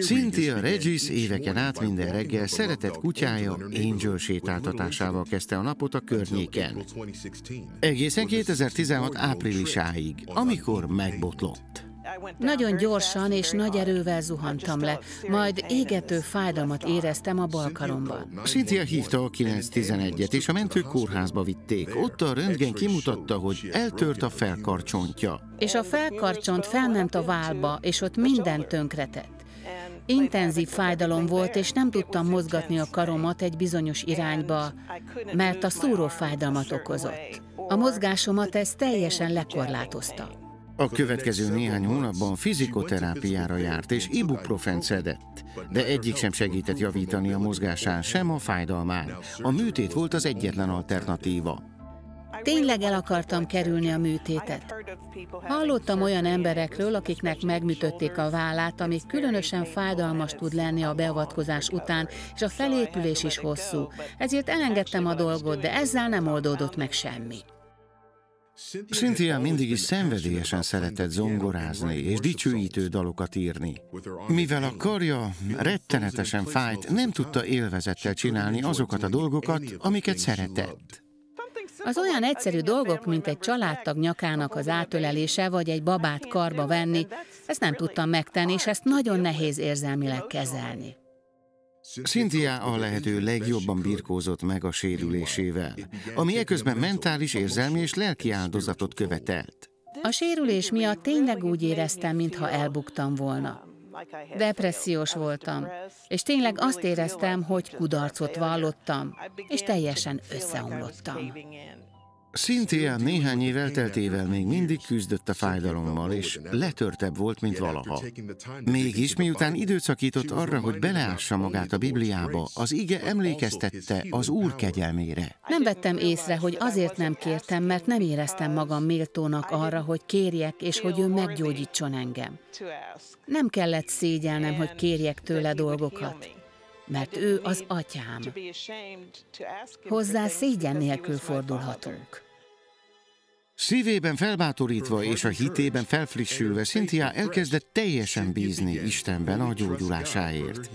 Cynthia Regis éveken át minden reggel szeretett kutyája Angel sétáltatásával kezdte a napot a környéken. Egészen 2016 áprilisáig, amikor megbotlott. Nagyon gyorsan és nagy erővel zuhantam le, majd égető fájdalmat éreztem a bal karomban. Cynthia hívta a 911-et, és a mentők kórházba vitték. Ott a röntgen kimutatta, hogy eltört a felkarcsontja. És a felkarcsont felment a válba, és ott minden tönkretett. Intenzív fájdalom volt, és nem tudtam mozgatni a karomat egy bizonyos irányba, mert a szúró fájdalmat okozott. A mozgásomat ez teljesen lekorlátozta. A következő néhány hónapban fizikoterápiára járt és ibuprofen szedett, de egyik sem segített javítani a mozgásán, sem a fájdalmán. A műtét volt az egyetlen alternatíva. Tényleg el akartam kerülni a műtétet. Hallottam olyan emberekről, akiknek megműtötték a vállát, ami különösen fájdalmas tud lenni a beavatkozás után, és a felépülés is hosszú. Ezért elengedtem a dolgot, de ezzel nem oldódott meg semmi. Cynthia mindig is szenvedélyesen szeretett zongorázni és dicsőítő dalokat írni. Mivel a karja rettenetesen fájt, nem tudta élvezettel csinálni azokat a dolgokat, amiket szeretett. Az olyan egyszerű dolgok, mint egy családtag nyakának az átölelése, vagy egy babát karba venni, ezt nem tudtam megtenni, és ezt nagyon nehéz érzelmileg kezelni. Cynthia a lehető legjobban birkózott meg a sérülésével, ami eközben mentális, érzelmi és lelki áldozatot követelt. A sérülés miatt tényleg úgy éreztem, mintha elbuktam volna. Depressziós voltam, és tényleg azt éreztem, hogy kudarcot vallottam, és teljesen összeomlottam. Cynthia néhány év elteltével még mindig küzdött a fájdalommal, és letörtebb volt, mint valaha. Mégis, miután időt szakított arra, hogy beleássa magát a Bibliába, az ige emlékeztette az Úr kegyelmére. Nem vettem észre, hogy azért nem kértem, mert nem éreztem magam méltónak arra, hogy kérjek, és hogy ő meggyógyítson engem. Nem kellett szégyelnem, hogy kérjek tőle dolgokat mert ő az atyám. Hozzá szégyen nélkül fordulhatunk. Szívében felbátorítva és a hitében felfrissülve, Cynthia elkezdett teljesen bízni Istenben a gyógyulásáért.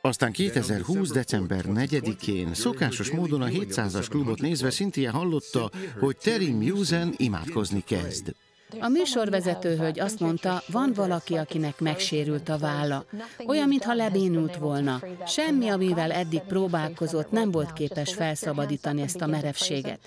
Aztán 2020. december 4-én szokásos módon a 700-as klubot nézve Cynthia hallotta, hogy Terry Musen imádkozni kezd. A műsorvezető hölgy azt mondta, van valaki, akinek megsérült a válla. Olyan, mintha lebénult volna. Semmi, amivel eddig próbálkozott, nem volt képes felszabadítani ezt a merevséget.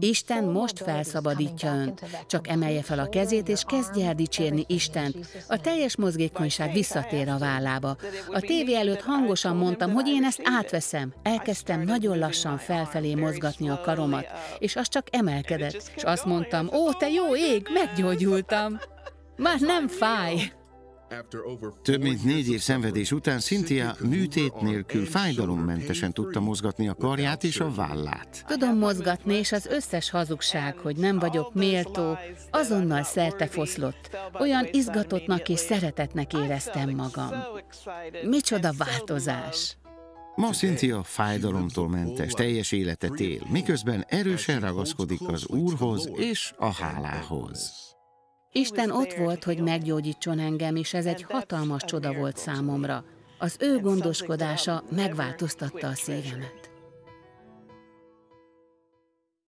Isten most felszabadítja önt. Csak emelje fel a kezét, és kezdje el dicsérni Istent. A teljes mozgékonyság visszatér a vállába. A tévé előtt hangosan mondtam, hogy én ezt átveszem. Elkezdtem nagyon lassan felfelé mozgatni a karomat, és az csak emelkedett. És azt mondtam, ó, te jó ég, meggyógyultam meggyógyultam. Már nem fáj. Több mint négy év szenvedés után Cynthia műtét nélkül fájdalommentesen tudta mozgatni a karját és a vállát. Tudom mozgatni, és az összes hazugság, hogy nem vagyok méltó, azonnal szerte foszlott. Olyan izgatottnak és szeretetnek éreztem magam. Micsoda változás! Ma Cynthia fájdalomtól mentes, teljes életet él, miközben erősen ragaszkodik az Úrhoz és a hálához. Isten ott volt, hogy meggyógyítson engem, és ez egy hatalmas csoda volt számomra. Az ő gondoskodása megváltoztatta a szívemet.